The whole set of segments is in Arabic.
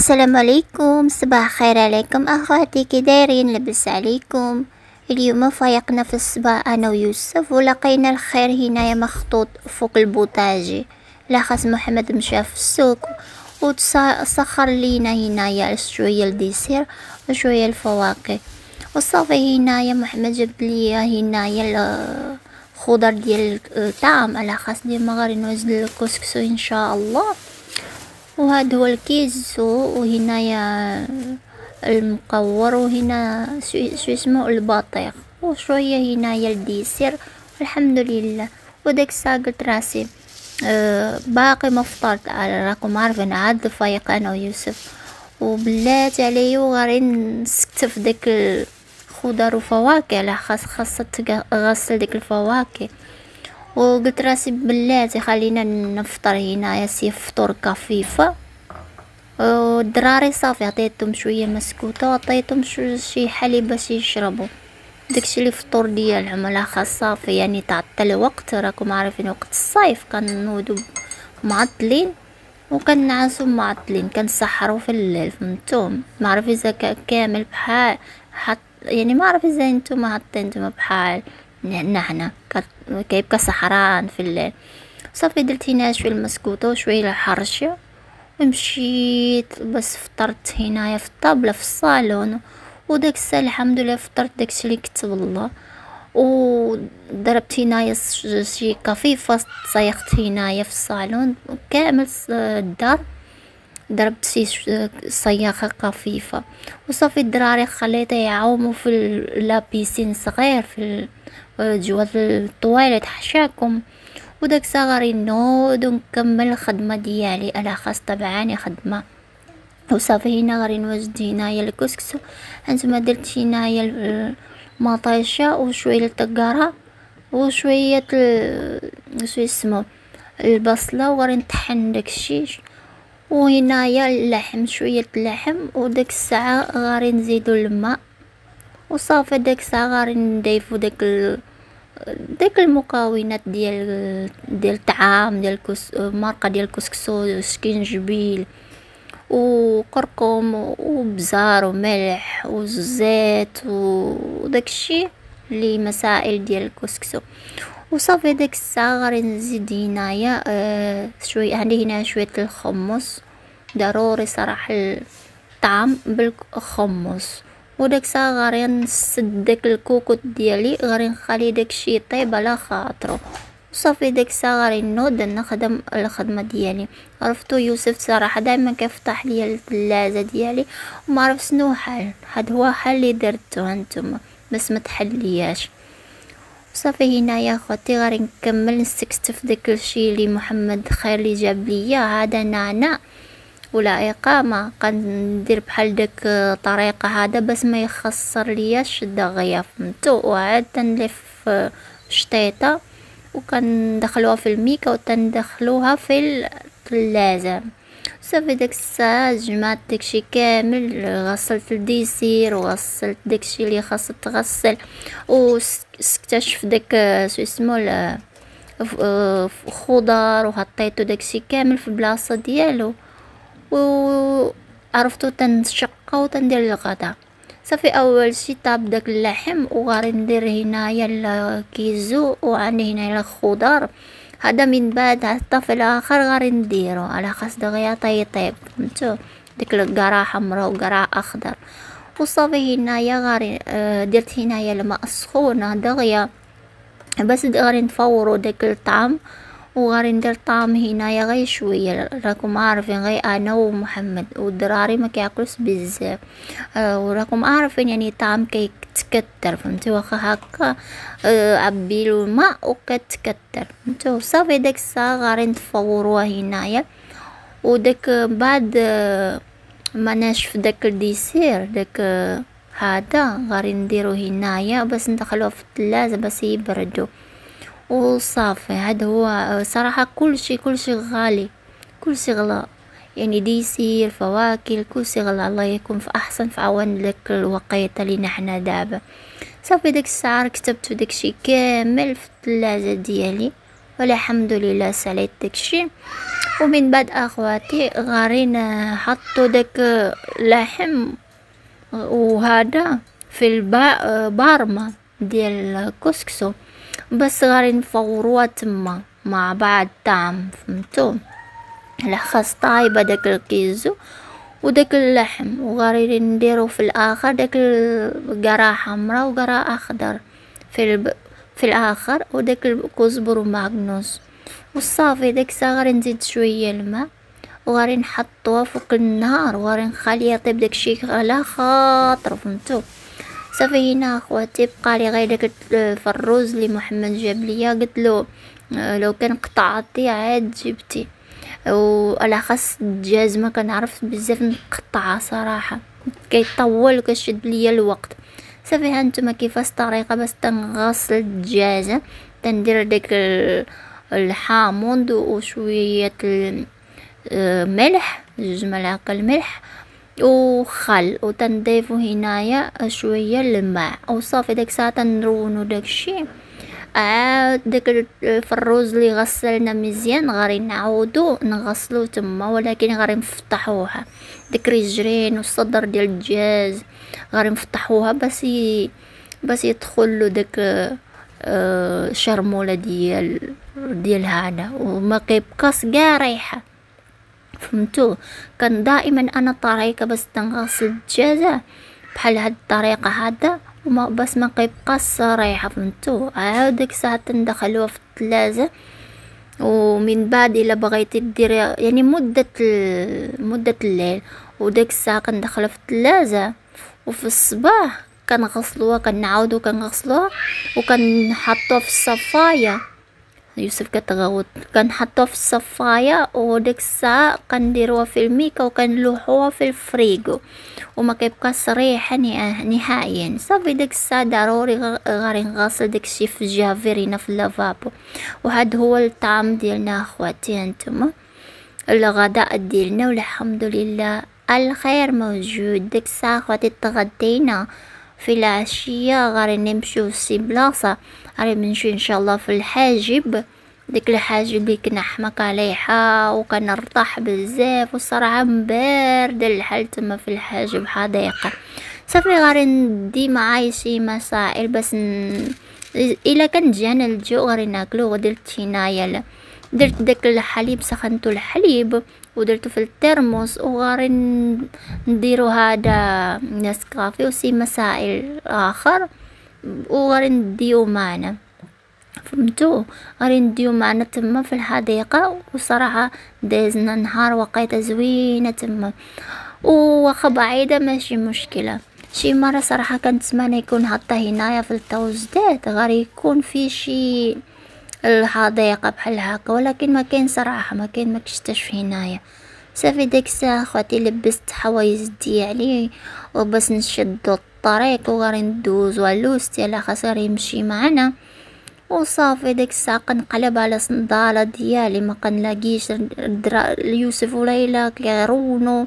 السلام عليكم صباح خير عليكم اخواتي كي دايرين لبس عليكم اليوم فايقنا في الصباح أنا ويوسف ولقينا الخير هنايا مخطوط فوق البوطاجي لاخص محمد مشى في السوق وسخر لينا هنايا شوية ال dessert وشويه الفواكه وصافي هنايا محمد جاب لي هنايا الخضر ديال الطعام على خاص ديما غادي نوزن الكسكسو ان شاء الله وهذا هو الكيس وهنايا المقور وهنا شو اسمه البطيخ وشوية هنايا الديسير الحمد لله وداك الساعة قلت راسي أه باقي ما فطرت راكم عارفين عاد فايق أنا ويوسف. وبلات علي وغادي نستف داك الخضر وفواكه على خاص خاصة غسل ديك الفواكه. وقلت راسي بلاتي خلينا نفطر هنا سي فطور خفيفه والدراري صافي عطيتهم شوية مسكوتة وعطيتهم شي حليب باش يشربوا. داكشي اللي فطور ديالهم على خاص صافي يعني تعطل وقت راكم عارفين وقت الصيف كنوضو معطلين وكنعسو معطلين كنسحروا في الليل فهمتم ما عرف إذا كامل بحال حط يعني ما عرف إذا نتوما حاطين بحال نحنا كيبقى سحران في الليل صافي درت هنا شوية المسكوتة وشويه الحرشة ومشيت بس فطرت هنايا في الطابلة في الصالون وداك الساعة الحمد لله فطرت داكشي اللي كتب الله وضربت هنايا شي كفيفه صيخت هنايا في الصالون كامل الدار. ضربت شي صياخة خفيفة. وصافي الدراري خليته يعوموا في لابيسين صغير في جوا الطويلة حشاكم وداك غادي نوض ونكمل الخدمة ديالي. على خاص طبعا خدمة. وصافي هنا غادي نوجد هنايا الكسكسو. هانتوما درت هنايا المطيشة وشوية الطقارة وشوية شو اسمه البصلة. وغادي نطحن داكشي. وهنايا اللحم شوية اللحم. وداك الساعة غادي نزيدو الماء. وصافي داك الساعة غادي نضيفو داك ديك المكونات ديال ديال الطعام ديال الكس مرقه ديال الكسكسو سكينجبيل وقرقم وبزار وملح وزيت وداكشي لي مسائل ديال الكسكسو وصافي ديك الساعة غادي نزيد هنايا آه شوية عندي هنا شوية الحمص ضروري صراحة الطعم بالخمص وداك الساعة غادي نسد داك الكوكوط ديالي غادي نخلي داكشي يطيب على خاطرو. صافي ديك الساعة غادي نوض نخدم الخدمة ديالي. عرفتو يوسف صراحة دائما كيفتح ليا الثلاجة ديالي وما عرف شنو حل هاد هو حل اللي درتو هانتوما بس ما تحلياش صافي هنايا خوتي غادي نكمل نستكتف داك الشيء اللي محمد خير اللي جاب ليا. هذا نعناع ولا اقامه كندير بحال داك الطريقة هذا باش ما يخسر لياش الدغيا فهمتو وعاد تنلف شطيطة وكندخلوها في الميكا وتندخلوها في الثلاجة. صافي داك الساعة جمعت داكشي كامل غسلت الديسير وغسلت داكشي اللي خاص تغسل واكتشف داك شو اسمه خضار وحطيتو داكشي كامل في البلاصة ديالو. وعرفتو تنشقه وتندير الغدا صافي أول شي طاب داك اللحم وغادي ندير هنايا الكيزو وعندي هنايا الخضار. هذا من بعد حتى في الآخر غادي نديرو على خاص دغيا طيب فهمتو؟ ديك القرا حمراء وقرا أخضر. وصافي هنايا غادي آه، درت هنايا الماء سخون دغيا. بس غادي نفورو داك الطعم. وغادي ندير طعم هنايا غير شوية. راكم عارفين غير أنا ومحمد والدراري ما كياكلوش بزاف. آه وراكم عارفين يعني طعم كيتكتر فهمتي؟ واخا هكا آه عبيلو الماء وكتكتر فهمتو صافي داك الساعة غادي نفوروها هنايا. وداك بعد آه ما ناشف داك الديسير داك آه هذا غادي نديرو هنايا باش ندخلوه في الثلاجة باش يبردو. وصافي هذا هو صراحة كل شيء كل شيء غالي. كل شيء غلا. يعني ديسير فواكه كل شيء غلا. الله يكون في أحسن في عوان لك الوقيت اللي نحنا دابا. صافي داك الساعة كتبت داكشي كامل في الثلاجة ديالي. والحمد لله ساليت داكشي ومن بعد أخواتي غارين حطوا داك اللحم وهذا في البا بارما ديال الكسكسو. بس غادي نفوروها تما. مع بعض طعم فهمتو؟ لخص طايبة داك الكيزو وداك اللحم. وغادي نديرو في الآخر داك القرا حمرا وقرا أخضر في الب... في الآخر وداك الكزبر وماغنوس وصافي داك الساعة غادي نزيد شوية الماء. وغادي نحطوها فوق النار وغادي نخليها طيب داكشي على خاطر فهمتو؟ صافي هنا اخواتي بقى غير داك الفروز اللي محمد جاب ليا قلت له آه، لو كان قطعتي عاد جبتي. وعلى خاص الدجاج ما كنعرف بزاف نقطعها صراحة. كيطول وكيشد ليا الوقت. صافي هانتوما كيفاش الطريقة باش تنغسل الدجاجه تندير داك الحامض وشوية الملح جوج ملاعق الملح. وخل وتنضيفو هنايا شوية الماء وصافي داك الساعة تنرونو داكشي عاد داك الفروز اللي غسلنا مزيان غادي نعاودو نغسلو تما ولكن غادي نفتحوها داك رجرين والصدر ديال الدجاج غادي نفتحوها باش باش يدخل داك آه شرموله ديال ديال هذا وما كيبقاش كاع ريحه فهمتو كان دائما أنا طريقة باش تنغسل الدجاجه بحال هاد الطريقة هذا وما بس ما كيبقاش صريحة فهمتو؟ عاود ديك الساعة ندخلوها في الثلاجة ومن بعد إلا بغيتي ديري يعني مدة مدة الليل وديك الساعة كندخلها في الثلاجة. وفي الصباح كنغسلوها كنعاودو كنغسلوها وكنحطوها في الصفاية. يوسف كتغوت كنحطوها في الصفايه وديك الساعة كنديروها في الميكا وكنلوحوها في الفريغو وما كيبقى صريحه نهائيا صافي ديك الساعة ضروري غادي نغسل داكشي في الجافيرينا في ال lavabo وهذا هو الطعام ديالنا اخواتي هانتوما الغداء ديالنا والحمد لله الخير موجود ديك الساعة اخواتي تغدينا في العشيه غادي نمشيو لشي بلاصه غادي نمشيو إن شاء الله في الحاجب. ديك الحاجب اللي كنا حماك عليها وكنرتاح بزاف والصراحه مبارد الحال تما في الحاجب حديقة. صافي غادي ندي معايا شي مسائل بس ن... إلا كان جانا الجوع غادي ناكلو ودرت هنايا درت داك الحليب سخنتو الحليب ودرتو في الترموس وغادي نديرو هذا نسكافي وسي مسائل آخر. وغادي نديو معنا فهمتو؟ غادي نديو معنا تما في الحديقة وصراحة دازنا نهار وقيتة زوينة تما. وواخا بعيدة ماشي مشكلة. شي مرة صراحة كنتمنى يكون حتى هنايا في التوزدات غادي يكون في شي الحديقة بحال هكا ولكن ما كاين صراحة ما كاين ما كشتش هنايا. صافي ديك الساعة خواتي لبست حوايج ديالي وباش نشدو الطريق وغادي ندوزو على لوستي على خاطر يمشي معنا. وصافي ديك الساعة كنقلب على صندالة ديالي ما كنلاقيش يوسف وليلى كيرونو.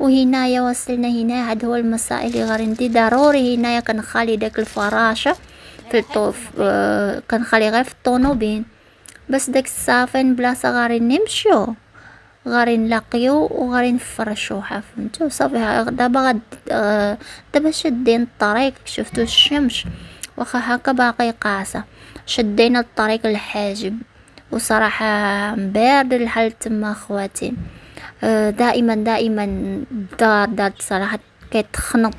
وهنايا وصلنا هنا هذا هو المسائل اللي غادي ندير ضروري هنايا كنخلي داك الفراشة في الطوف آه كنخلي غير في الطونوبين بس داك الساعة فين بلاصة غادي نمشيو غادي نلاقيو وغادي نفرشوها فهمتو صافي دابا غد آه دابا شادين الطريق شفتو الشمس؟ واخا هكا باقي قاصة. شدينا الطريق الحاجب وصراحة بارد الحال تما اخواتي آه دائما دائما الدار دار صراحة كيتخنط.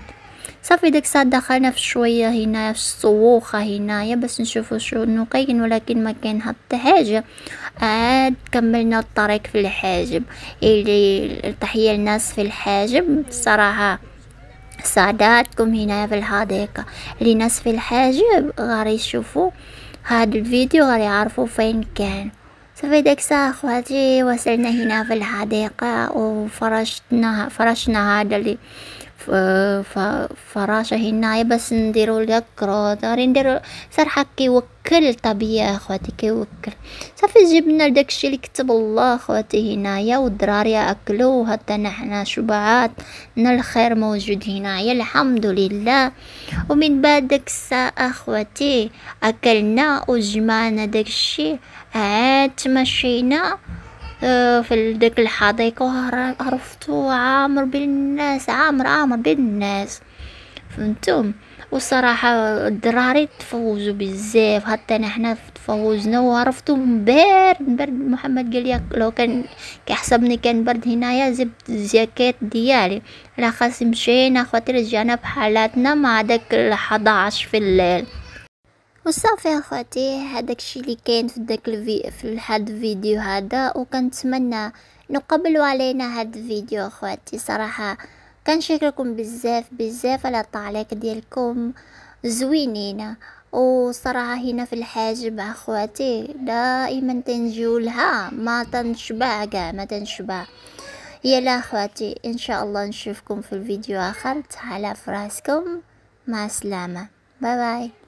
صافي ديك الساعة دخلنا في شوية هنا في الصووخه هنايا باش نشوفوا شنو كاين ولكن ما كاين حتى حاجة. عاد كملنا الطريق في الحاجب. اللي تحية الناس في الحاجب. الصراحه سعداتكم هنا في الحديقة. اللي ناس في الحاجب غادي يشوفوا هاد الفيديو غادي يعرفوا فين كان. صافي ديك الساعة أخواتي وصلنا هنا في الحديقة وفرشنا فرشنا هذا اللي فراشة هنايا بس نديرو لك غادي نديرو صراحة كيوكل طبيعي أخواتي كيوكل صافي جبنا داكشي اللي كتب الله أخواتي هنايا والدراري أكلو حتى نحنا شبعات ان الخير موجود هنايا الحمد لله. ومن بعد داك الساعة أخواتي أكلنا وجمعنا داكشي عاد تمشينا. في داك الحديقة عرفتو عامر بالناس عامر عامر بالناس. فهمتم؟ والصراحة الدراري تفوزوا بزاف حتى نحنا تفوزنا وعرفتو بارد برد محمد قال لي لو كان كيحسبني كان برد هنايا زبت الجاكيت ديالي. لا خاص مشينا خاطر رجعنا بحالاتنا مع داك الحداعش في الليل. وصافي أخواتي هذاك الشيء اللي كاين في داك الفي في هاد الفيديو هذا وكنتمنى نقبلوا علينا هاد الفيديو أخواتي. صراحة كنشكركم بزاف بزاف على التعليق ديالكم. زوينين. وصراحة هنا في الحاجب أخواتي دائما تنجيو لها ما تنشبع كاع ما تنشبع. يلا أخواتي إن شاء الله نشوفكم في الفيديو آخر. تهلا فراسكم. مع السلامة. باي باي.